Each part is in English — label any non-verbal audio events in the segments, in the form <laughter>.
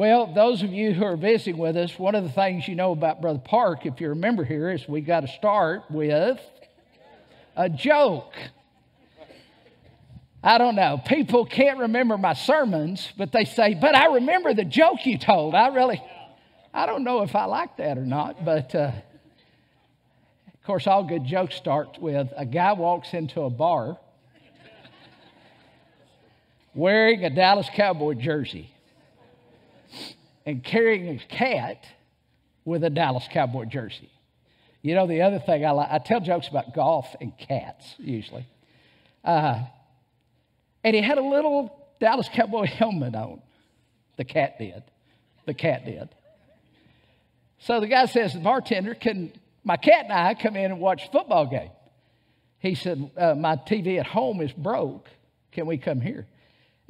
Well, those of you who are visiting with us, one of the things you know about Brother Park, if you remember here, is we got to start with a joke. I don't know. People can't remember my sermons, but they say, but I remember the joke you told. I really, I don't know if I like that or not, but uh, of course, all good jokes start with a guy walks into a bar wearing a Dallas Cowboy jersey and carrying a cat with a Dallas Cowboy jersey. You know, the other thing I like, I tell jokes about golf and cats usually. Uh, and he had a little Dallas Cowboy <laughs> helmet on. The cat did. The cat did. So the guy says, the bartender, can my cat and I come in and watch football game? He said, uh, my TV at home is broke. Can we come here?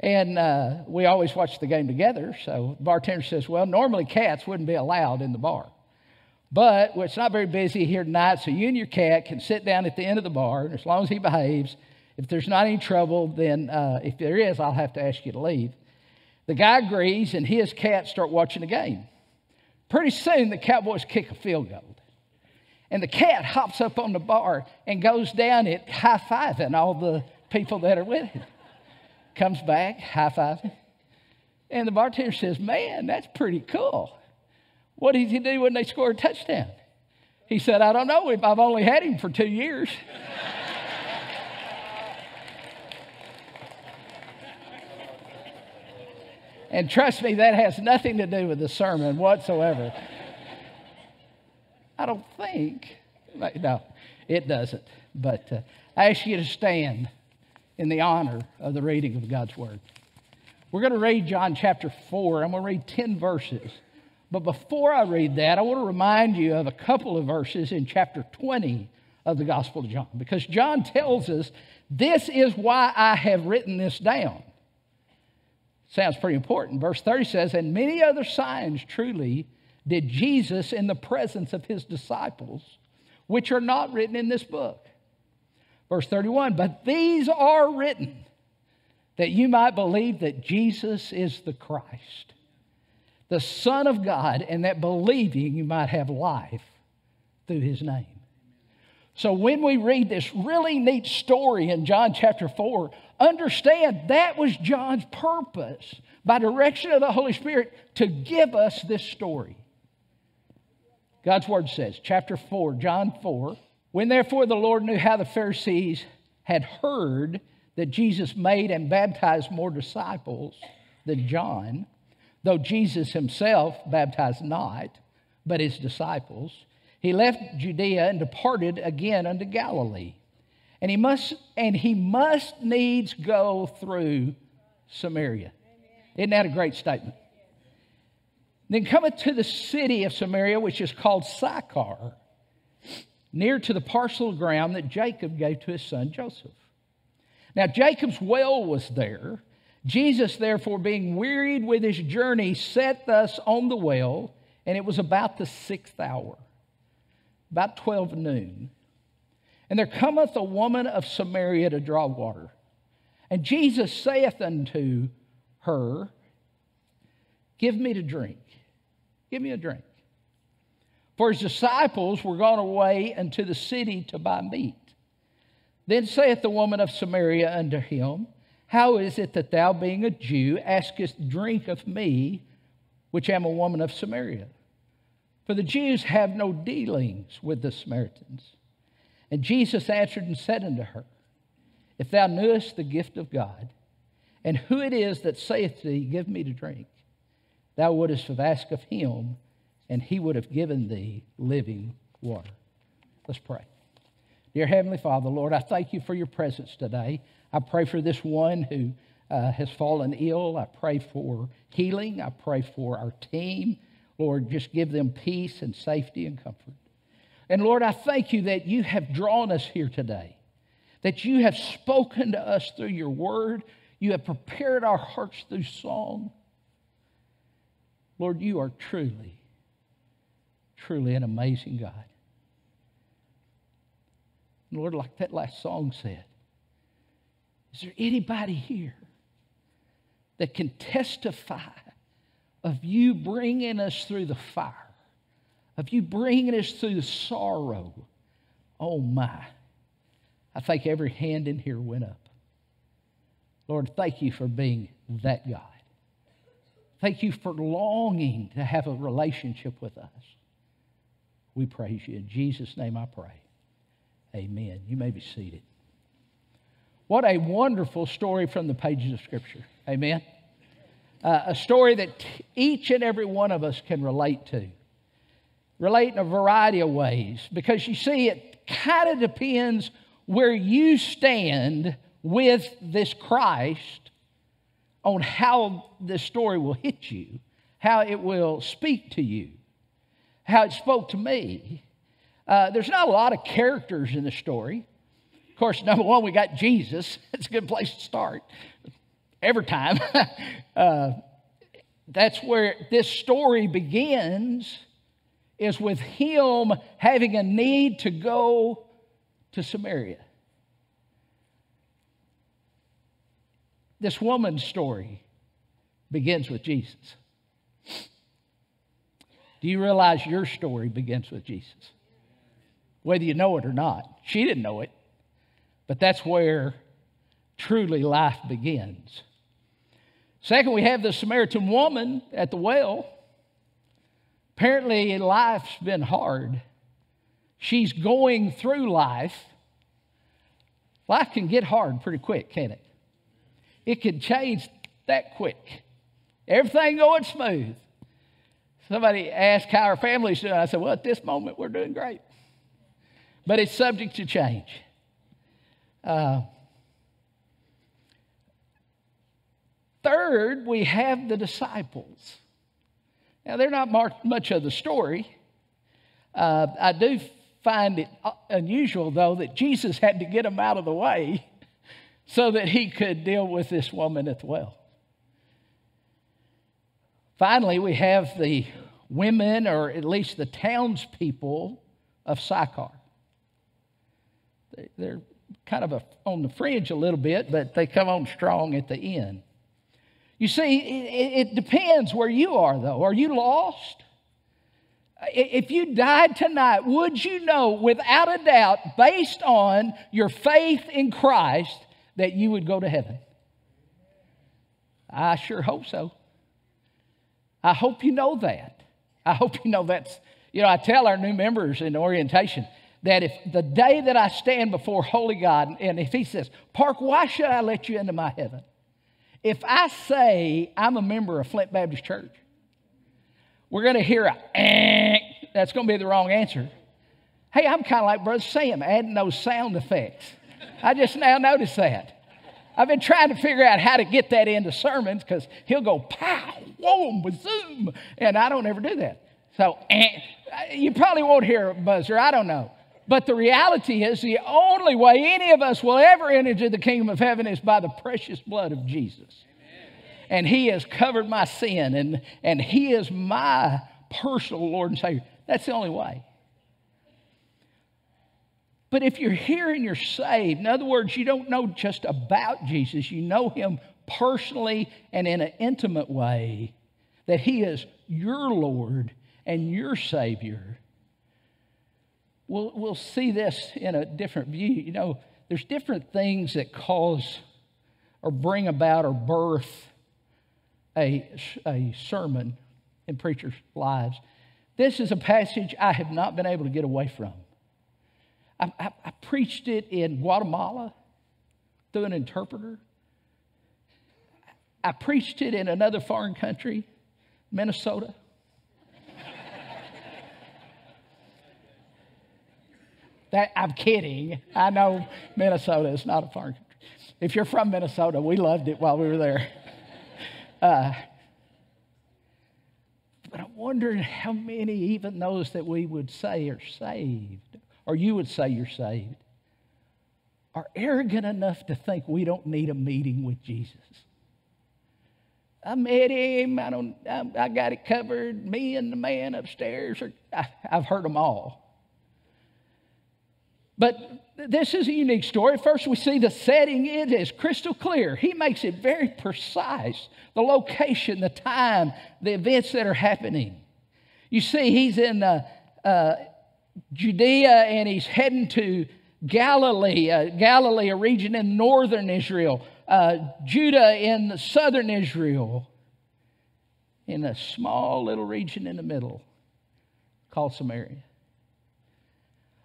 And uh, we always watch the game together. So the bartender says, Well, normally cats wouldn't be allowed in the bar. But well, it's not very busy here tonight, so you and your cat can sit down at the end of the bar, and as long as he behaves, if there's not any trouble, then uh, if there is, I'll have to ask you to leave. The guy agrees, and his cat start watching the game. Pretty soon, the Cowboys kick a field goal. And the cat hops up on the bar and goes down it high fiving all the people that are with him comes back, high fiving. And the bartender says, Man, that's pretty cool. What did he do when they scored a touchdown? He said, I don't know. I've only had him for two years. <laughs> and trust me, that has nothing to do with the sermon whatsoever. I don't think. No, it doesn't. But uh, I ask you to stand in the honor of the reading of God's Word. We're going to read John chapter 4. I'm going to read 10 verses. But before I read that, I want to remind you of a couple of verses in chapter 20 of the Gospel of John, because John tells us this is why I have written this down. Sounds pretty important. Verse 30 says, And many other signs truly did Jesus in the presence of his disciples, which are not written in this book. Verse 31 But these are written that you might believe that Jesus is the Christ, the Son of God, and that believing you might have life through his name. So when we read this really neat story in John chapter 4, understand that was John's purpose by direction of the Holy Spirit to give us this story. God's word says, chapter 4, John 4, when therefore the Lord knew how the Pharisees had heard that Jesus made and baptized more disciples than John, though Jesus himself baptized not, but his disciples, he left Judea and departed again unto Galilee. And he must and he must needs go through Samaria. Isn't that a great statement? Then cometh to the city of Samaria, which is called Sychar near to the parcel of ground that Jacob gave to his son Joseph. Now, Jacob's well was there. Jesus, therefore, being wearied with his journey, sat thus on the well, and it was about the sixth hour, about twelve noon. And there cometh a woman of Samaria to draw water. And Jesus saith unto her, Give me to drink. Give me a drink. For his disciples were gone away into the city to buy meat. Then saith the woman of Samaria unto him, How is it that thou, being a Jew, askest drink of me, which am a woman of Samaria? For the Jews have no dealings with the Samaritans. And Jesus answered and said unto her, If thou knewest the gift of God, and who it is that saith to thee, Give me to drink, thou wouldst have asked of him, and he would have given thee living water. Let's pray. Dear Heavenly Father, Lord, I thank you for your presence today. I pray for this one who uh, has fallen ill. I pray for healing. I pray for our team. Lord, just give them peace and safety and comfort. And Lord, I thank you that you have drawn us here today, that you have spoken to us through your word. You have prepared our hearts through song. Lord, you are truly truly an amazing God. Lord, like that last song said, is there anybody here that can testify of you bringing us through the fire, of you bringing us through the sorrow. Oh my. I think every hand in here went up. Lord, thank you for being that God. Thank you for longing to have a relationship with us. We praise you. In Jesus' name I pray. Amen. You may be seated. What a wonderful story from the pages of Scripture. Amen. Uh, a story that each and every one of us can relate to. Relate in a variety of ways because you see, it kind of depends where you stand with this Christ on how this story will hit you, how it will speak to you, how it spoke to me. Uh, there's not a lot of characters in the story. Of course, number one, we got Jesus. <laughs> It's a good place to start every time. <laughs> uh, that's where this story begins, is with him having a need to go to Samaria. This woman's story begins with Jesus. Do you realize your story begins with Jesus? Whether you know it or not. She didn't know it, but that's where truly life begins. Second, we have the Samaritan woman at the well. Apparently, life's been hard. She's going through life. Life can get hard pretty quick, can't it? It can change that quick. Everything going smooth. Somebody asked how our family's doing. I said, Well, at this moment, we're doing great. But it's subject to change. Uh, third, we have the disciples. Now, they're not much of the story. Uh, I do find it unusual, though, that Jesus had to get them out of the way so that he could deal with this woman at well. Finally, we have the women, or at least the townspeople of Sychar. They're kind of a, on the fringe a little bit, but they come on strong at the end. You see, it, it depends where you are, though. Are you lost? If you died tonight, would you know without a doubt, based on your faith in Christ, that you would go to heaven? I sure hope so. I hope you know that. <laughs> I hope you know that's, you know, I tell our new members in orientation that if the day that I stand before Holy God, and if He says, Park, why should I let you into my heaven? If I say I'm a member of Flint Baptist Church, we're going to hear a, eh, <clears throat> that's going to be the wrong answer. Hey, I'm kind of like Brother Sam, adding those sound effects. I just now noticed that. I've been trying to figure out how to get that into sermons because he'll go pow, whoa, zoom, and I don't ever do that. So eh, you probably won't hear a buzzer. I don't know. But the reality is, the only way any of us will ever enter the kingdom of heaven is by the precious blood of Jesus. And He has covered my sin, and, and He is my personal Lord and Savior. That's the only way. But if you're here and you're saved, in other words, you don't know just about Jesus, you know him personally and in an intimate way, that he is your Lord and your Savior. We'll, we'll see this in a different view. You know, there's different things that cause or bring about or birth a, a sermon in preachers' lives. This is a passage I have not been able to get away from. I, I, I preached it in Guatemala through an interpreter. I preached it in another foreign country, Minnesota. that, I'm kidding. I know Minnesota is not a foreign country. If you're from Minnesota, we loved it while we were there. Uh, but I'm wondering how many, even those that we would say are saved, or you would say you're saved, are arrogant enough to think we don't need a meeting with Jesus. I met him. I don't. I, I got it covered. Me and the man upstairs. Or, I, I've heard them all. But this is a unique story. First, we see the setting, it is crystal clear. He makes it very precise the location, the time, the events that are happening. You see, he's in uh, uh, Judea and he's heading to Galilee, uh, Galilee, a region in northern Israel, uh, Judah in southern Israel, in a small little region in the middle called Samaria.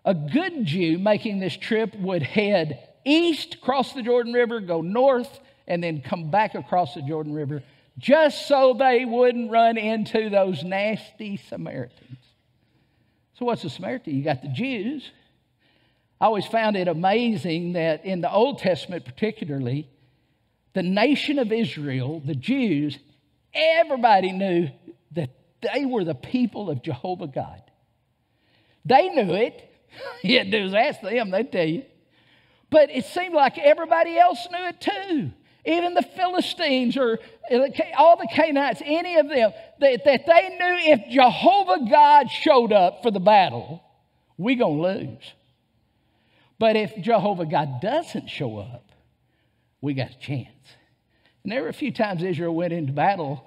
A good Jew making this trip would head east, cross the Jordan River, go north, and then come back across the Jordan River just so they wouldn't run into those nasty Samaritans. So, what's a Samaritan? You got the Jews. I always found it amazing that in the Old Testament, particularly, the nation of Israel, the Jews, everybody knew that they were the people of Jehovah God. They knew it. <laughs> do is ask them, they'd tell you. But it seemed like everybody else knew it too. Even the Philistines or all the Canaanites, any of them, that, that they knew if Jehovah God showed up for the battle, we going to lose. But if Jehovah God doesn't show up, we got a chance. And there were a few times Israel went into battle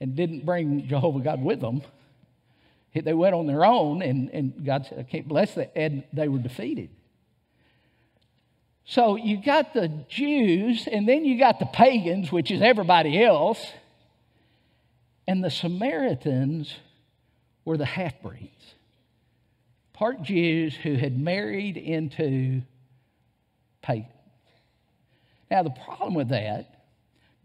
and didn't bring Jehovah God with them. They went on their own, and, and God said, I can't bless that, and they were defeated. So you got the Jews, and then you got the pagans, which is everybody else, and the Samaritans were the half breeds. Part Jews who had married into pagans. Now, the problem with that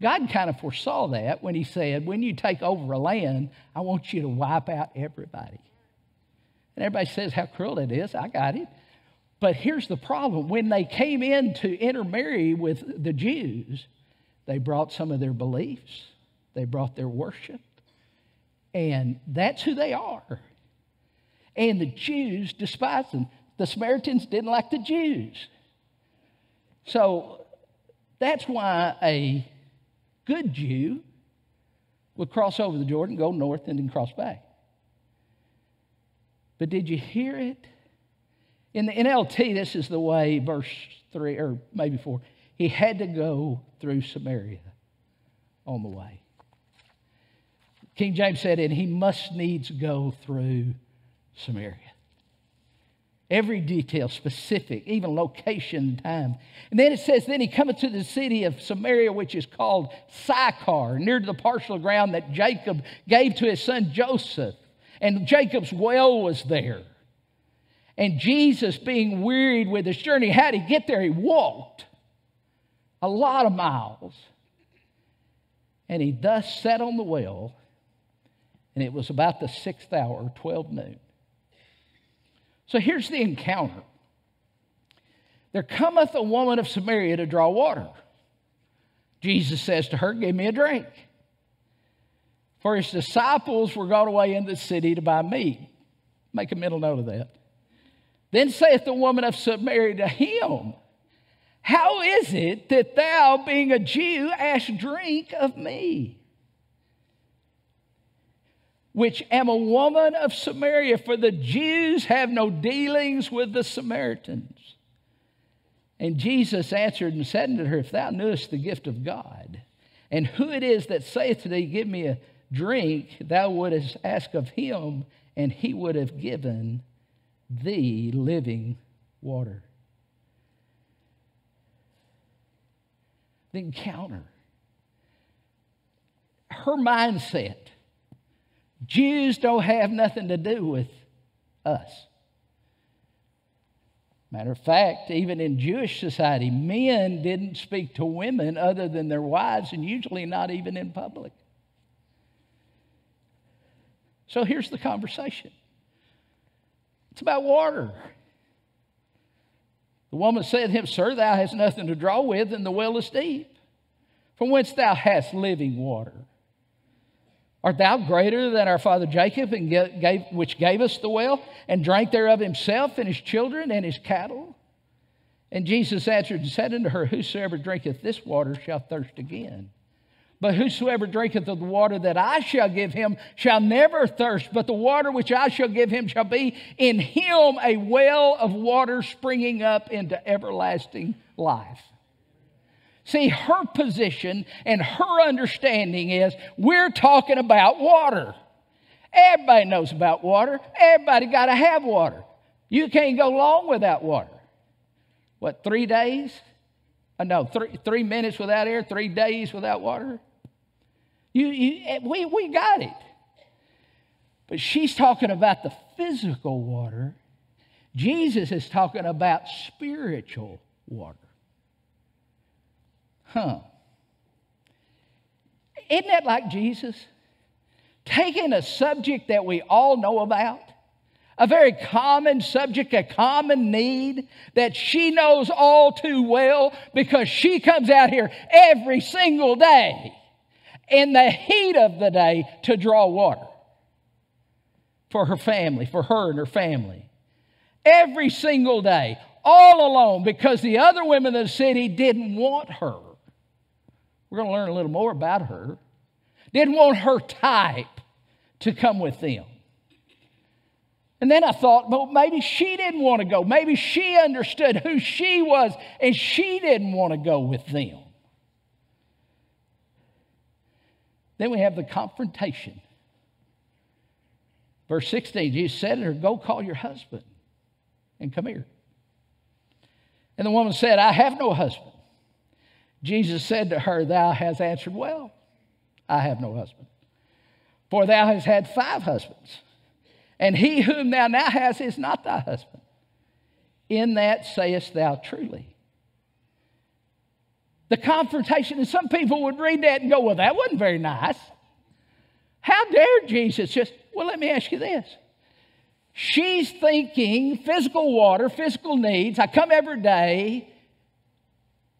God kind of foresaw that when He said, When you take over a land, I want you to wipe out everybody. And everybody says how cruel it is. I got it. But here's the problem when they came in to intermarry with the Jews, they brought some of their beliefs, they brought their worship, and that's who they are. And the Jews despised them. The Samaritans didn't like the Jews. So that's why a good Jew would cross over the Jordan, go north, and then cross back. But did you hear it? In the NLT, this is the way, verse 3, or maybe 4. He had to go through Samaria on the way. King James said, and he must needs go through Samaria. Every detail, specific, even location, time. And then it says, Then he cometh to the city of Samaria, which is called Sychar, near to the parcel of ground that Jacob gave to his son Joseph. And Jacob's well was there. And Jesus, being wearied with his journey, how did he get there? He walked a lot of miles. And he thus sat on the well, and it was about the sixth hour, 12 noon. So here's the encounter There cometh a woman of Samaria to draw water. Jesus says to her, Give me a drink. For his disciples were gone away into the city to buy meat. Make a mental note of that. Then saith the woman of Samaria to him, How is it that thou, being a Jew, ask drink of me? which am a woman of Samaria, for the Jews have no dealings with the Samaritans. And Jesus answered and said unto her, If thou knewest the gift of God, and who it is that saith to thee, Give me a drink, thou wouldst ask of him, and he would have given thee living water. The encounter. Her mindset Jews don't have nothing to do with us. Matter of fact, even in Jewish society, men didn't speak to women other than their wives, and usually not even in public. So here's the conversation it's about water. The woman said to him, Sir, thou hast nothing to draw with, and the well is deep. From whence thou hast living water? Art thou greater than our father Jacob, and gave, which gave us the well, and drank thereof himself and his children and his cattle? And Jesus answered and said unto her, Whosoever drinketh this water shall thirst again. But whosoever drinketh of the water that I shall give him shall never thirst, but the water which I shall give him shall be in him a well of water springing up into everlasting life. See, her position and her understanding is we're talking about water. Everybody knows about water. Everybody got to have water. You can't go long without water. What, three days? Uh, no, three, three minutes without air, three days without water. You, you, eh, we, we got it. But she's talking about the physical water. Jesus is talking about spiritual water. Huh. Isn't that like Jesus? Taking a subject that we all know about, a very common subject, a common need that she knows all too well because she comes out here every single day in the heat of the day to draw water for her family, for her and her family. Every single day, all alone, because the other women of the city didn't want her. We're going to learn a little more about her. Didn't want her type to come with them. And then I thought, well, maybe she didn't want to go. Maybe she understood who she was and she didn't want to go with them. Then we have the confrontation. Verse 16, Jesus said to her, Go call your husband and come here. And the woman said, I have no husband. Jesus said to her, Thou hast answered well. I have no husband. For thou hast had five husbands, and he whom thou now hast is not thy husband. In that sayest thou truly. The confrontation, and some people would read that and go, Well, that wasn't very nice. How dare Jesus just, well, let me ask you this. She's thinking physical water, physical needs. I come every day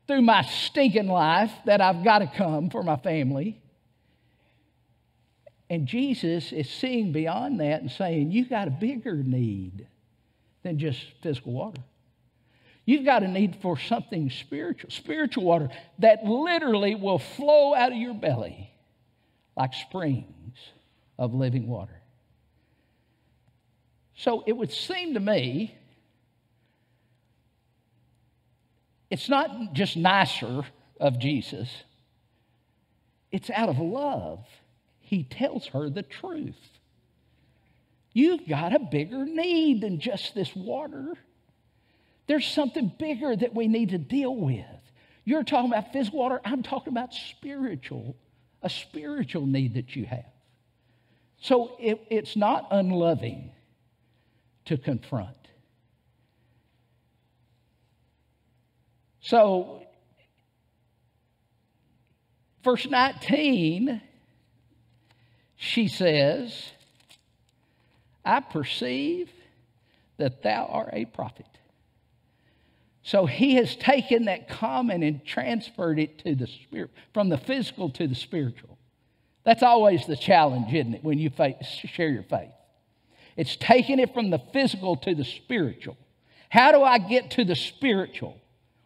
through my stinking life that I've got to come for my family. And Jesus is seeing beyond that and saying, You got a bigger need than just physical water. You've got a need for something spiritual, spiritual water that literally will flow out of your belly like springs of living water. So it would seem to me it's not just nicer of Jesus, it's out of love. He tells her the truth. You've got a bigger need than just this water. There's something bigger that we need to deal with. You're talking about physical water, I'm talking about spiritual, a spiritual need that you have. So it, it's not unloving to confront. So, verse 19, she says, I perceive that thou art a prophet. So he has taken that common and transferred it to the spirit, from the physical to the spiritual. That's always the challenge, isn't it, when you share your faith? It's taking it from the physical to the spiritual. How do I get to the spiritual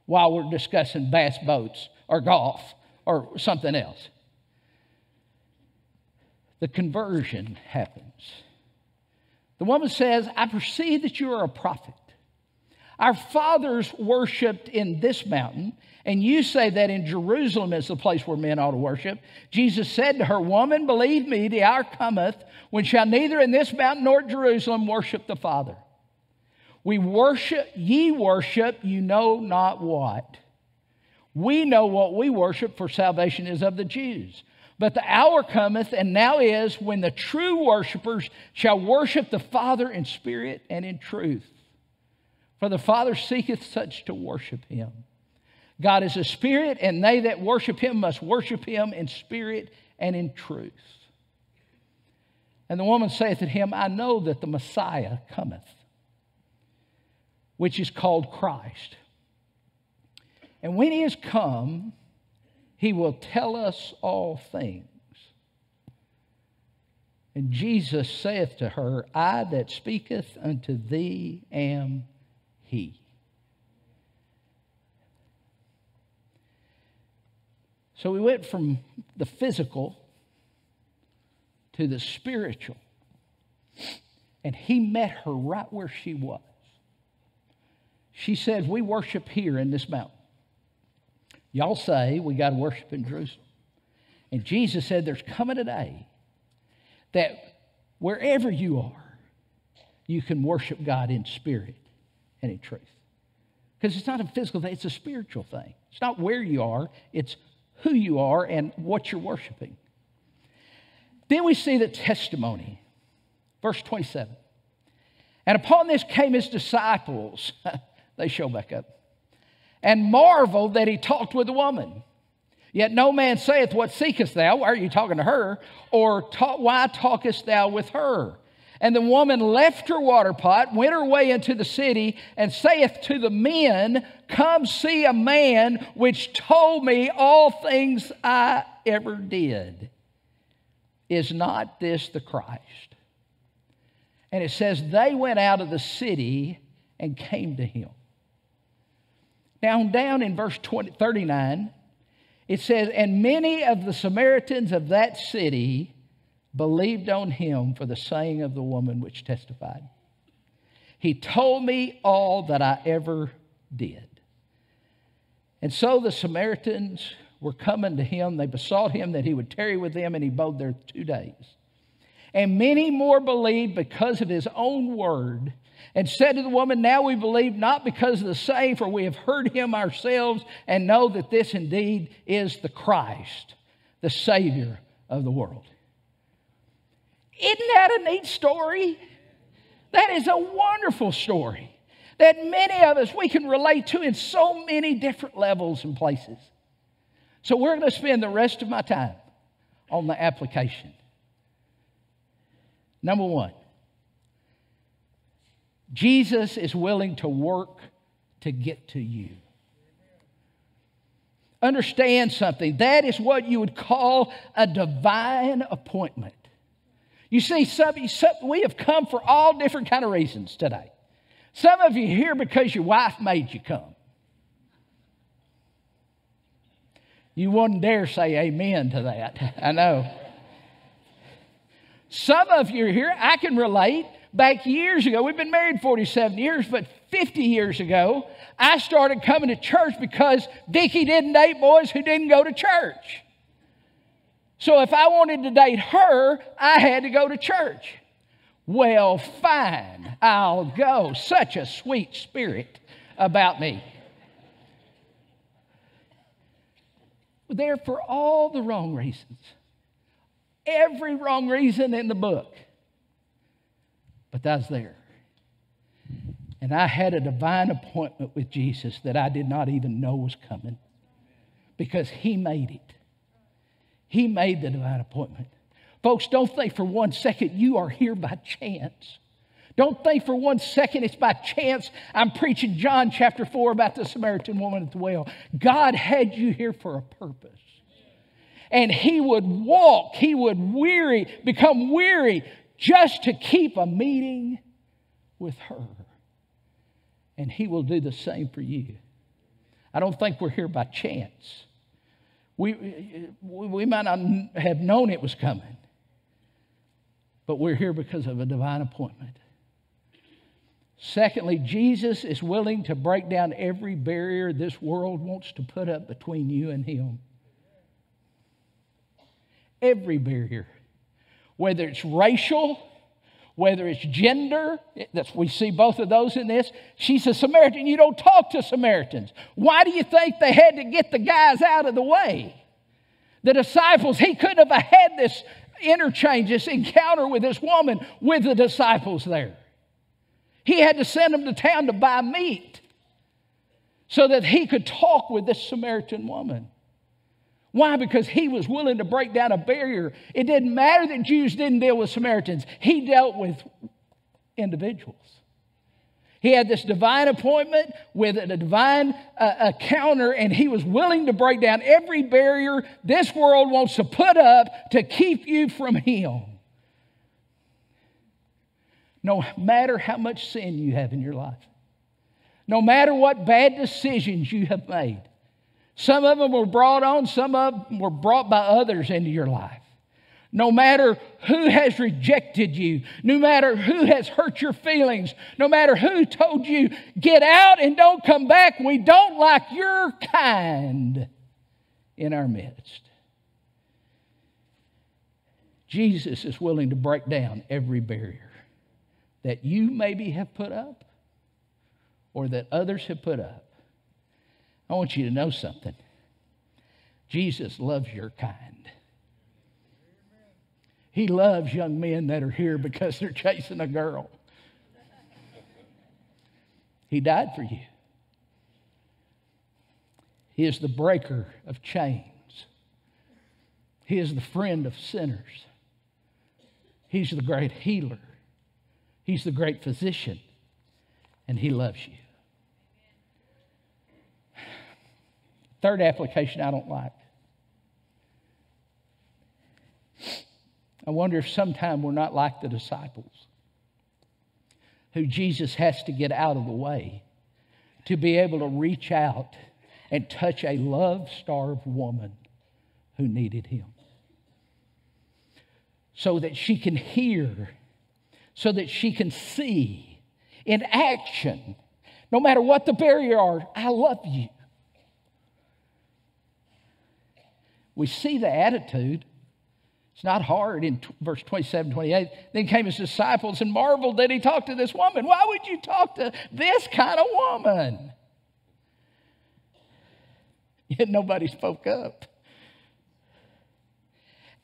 while we're discussing bass boats or golf or something else? The conversion happens. The woman says, I perceive that you are a prophet. Our fathers worshiped in this mountain, and you say that in Jerusalem is the place where men ought to worship. Jesus said to her, Woman, believe me, the hour cometh when shall neither in this mountain nor Jerusalem worship the Father. We worship, ye worship, you know not what. We know what we worship, for salvation is of the Jews. But the hour cometh, and now is, when the true worshipers shall worship the Father in spirit and in truth. For the Father seeketh such to worship him. God is a spirit, and they that worship him must worship him in spirit and in truth. And the woman saith to him, I know that the Messiah cometh, which is called Christ. And when he is come, he will tell us all things. And Jesus saith to her, I that speaketh unto thee am he. So we went from the physical to the spiritual. And he met her right where she was. She said, We worship here in this mountain. Y'all say we got to worship in Jerusalem. And Jesus said, There's coming a day that wherever you are, you can worship God in spirit in truth. Because it's not a physical thing, it's a spiritual thing. It's not where you are, it's who you are and what you're worshiping. Then we see the testimony. Verse 27. And upon this came his disciples. <laughs> they show back up. And marveled that he talked with a woman. Yet no man saith, What seekest thou? Why are you talking to her? Or why talkest thou with her? And the woman left her water pot, went her way into the city, and saith to the men, Come see a man which told me all things I ever did. Is not this the Christ? And it says, They went out of the city and came to him. Now, down in verse 20, 39, it says, And many of the Samaritans of that city believed on him for the saying of the woman which testified. He told me all that I ever did. And so the Samaritans were coming to him. They besought him that he would tarry with them, and he abode there two days. And many more believed because of his own word, and said to the woman, Now we believe not because of the saying, for we have heard him ourselves, and know that this indeed is the Christ, the Savior of the world. Isn't that a neat story? That is a wonderful story that many of us we can relate to in so many different levels and places. So we're going to spend the rest of my time on the application. Number one, Jesus is willing to work to get to you. Understand something. That is what you would call a divine appointment. You see, some, some, we have come for all different kind of reasons today. Some of you here because your wife made you come. You wouldn't dare say amen to that. <laughs> I know. Some of you are here, I can relate. Back years ago, we've been married 47 years, but 50 years ago, I started coming to church because Vicki didn't date boys who didn't go to church. So if I wanted to date her, I had to go to church. Well, fine, I'll go. Such a sweet spirit about me. There for all the wrong reasons. Every wrong reason in the book. But that's there. And I had a divine appointment with Jesus that I did not even know was coming because He made it. He made the divine appointment. Folks, don't think for one second you are here by chance. Don't think for one second it's by chance I'm preaching John chapter 4 about the Samaritan woman at the well. God had you here for a purpose. And He would walk, He would weary, become weary just to keep a meeting with her. And He will do the same for you. I don't think we're here by chance. We, we might not have known it was coming, but we're here because of a divine appointment. Secondly, Jesus is willing to break down every barrier this world wants to put up between you and Him. Every barrier, whether it's racial, whether it's gender, that's, we see both of those in this. She's a Samaritan. You don't talk to Samaritans. Why do you think they had to get the guys out of the way? The disciples, he couldn't have had this interchange, this encounter with this woman with the disciples there. He had to send them to town to buy meat so that he could talk with this Samaritan woman. Why? Because he was willing to break down a barrier. It didn't matter that Jews didn't deal with Samaritans, he dealt with individuals. He had this divine appointment with a divine uh, encounter, and he was willing to break down every barrier this world wants to put up to keep you from him. No matter how much sin you have in your life, no matter what bad decisions you have made, Some of them were brought on, some of them were brought by others into your life. No matter who has rejected you, no matter who has hurt your feelings, no matter who told you, get out and don't come back, we don't like your kind in our midst. Jesus is willing to break down every barrier that you maybe have put up or that others have put up. I want you to know something. Jesus loves your kind. He loves young men that are here because they're chasing a girl. He died for you. He is the breaker of chains. He is the friend of sinners. He's the great healer. He's the great physician. And He loves you. Third application I don't like I wonder if sometime we're not like the disciples who Jesus has to get out of the way to be able to reach out and touch a love starved woman who needed him. So that she can hear, so that she can see in action, no matter what the barrier are, I love you. We see the attitude it's not hard in t- verse 27, 28. Then came his disciples and marveled that he talked to this woman. Why would you talk to this kind of woman? <laughs> Yet nobody spoke up.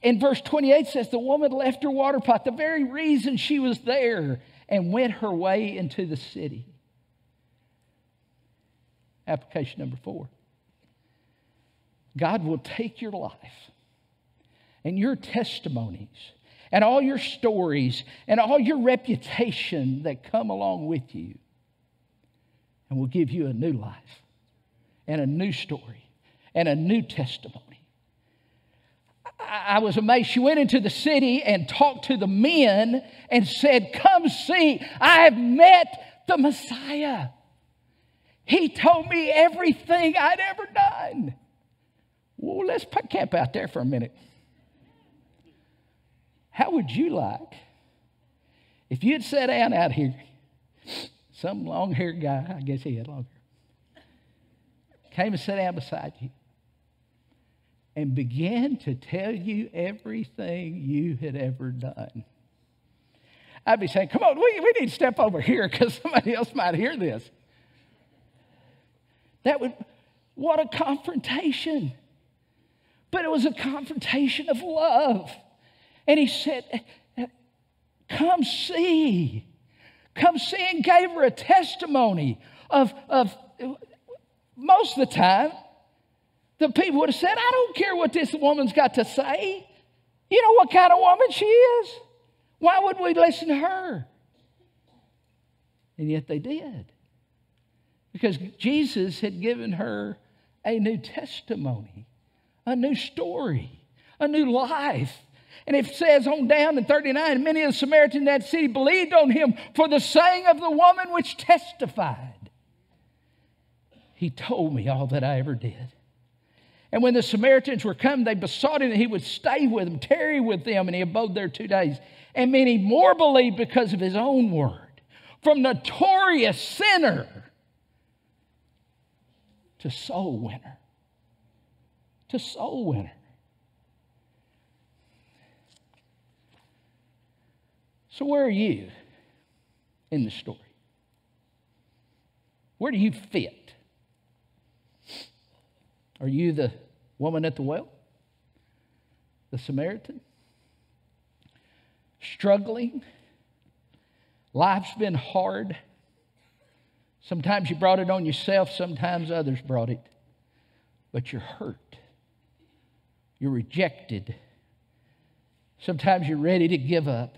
And verse 28 says, The woman left her water pot, the very reason she was there, and went her way into the city. Application number four God will take your life and your testimonies and all your stories and all your reputation that come along with you. And will give you a new life and a new story and a new testimony. I was amazed. She went into the city and talked to the men and said, Come see, I have met the Messiah. He told me everything I'd ever done. Well, let's camp out there for a minute. How would you like if you had sat down out here, some long haired guy, I guess he had long hair, came and sat down beside you and began to tell you everything you had ever done? I'd be saying, Come on, we, we need to step over here because somebody else might hear this. That would, what a confrontation. But it was a confrontation of love. And he said, Come see. Come see, and gave her a testimony of, of most of the time, the people would have said, I don't care what this woman's got to say. You know what kind of woman she is? Why would we listen to her? And yet they did. Because Jesus had given her a new testimony, a new story, a new life. And it says on down in 39, many of the Samaritans in that city believed on him for the saying of the woman which testified. He told me all that I ever did. And when the Samaritans were come, they besought him that he would stay with them, tarry with them, and he abode there two days. And many more believed because of his own word. From notorious sinner to soul winner. To soul winner. So, where are you in the story? Where do you fit? Are you the woman at the well? The Samaritan? Struggling? Life's been hard. Sometimes you brought it on yourself, sometimes others brought it. But you're hurt. You're rejected. Sometimes you're ready to give up.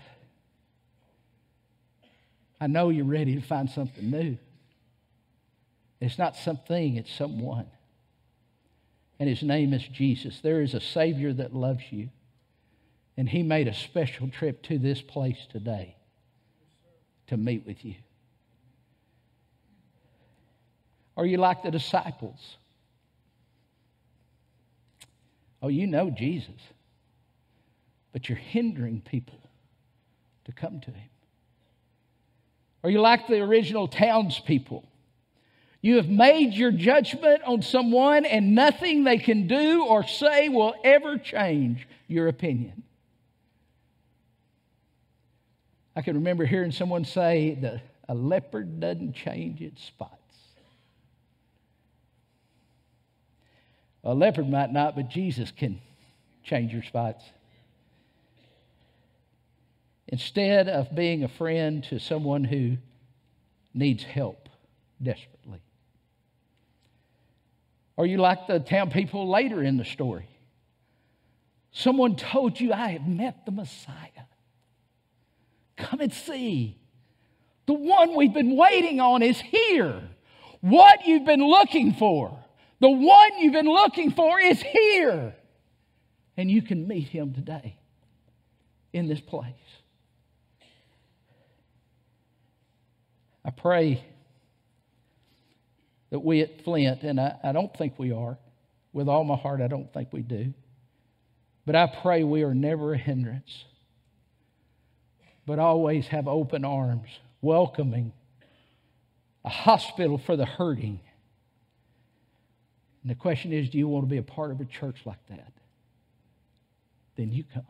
I know you're ready to find something new. It's not something, it's someone. And his name is Jesus. There is a Savior that loves you. And he made a special trip to this place today to meet with you. Are you like the disciples? Oh, you know Jesus, but you're hindering people to come to him. Are you like the original townspeople? You have made your judgment on someone, and nothing they can do or say will ever change your opinion. I can remember hearing someone say that a leopard doesn't change its spots. A leopard might not, but Jesus can change your spots. Instead of being a friend to someone who needs help desperately. Are you like the town people later in the story? Someone told you, I have met the Messiah. Come and see. The one we've been waiting on is here. What you've been looking for, the one you've been looking for is here. And you can meet him today in this place. I pray that we at Flint, and I, I don't think we are, with all my heart, I don't think we do, but I pray we are never a hindrance, but always have open arms, welcoming, a hospital for the hurting. And the question is do you want to be a part of a church like that? Then you come.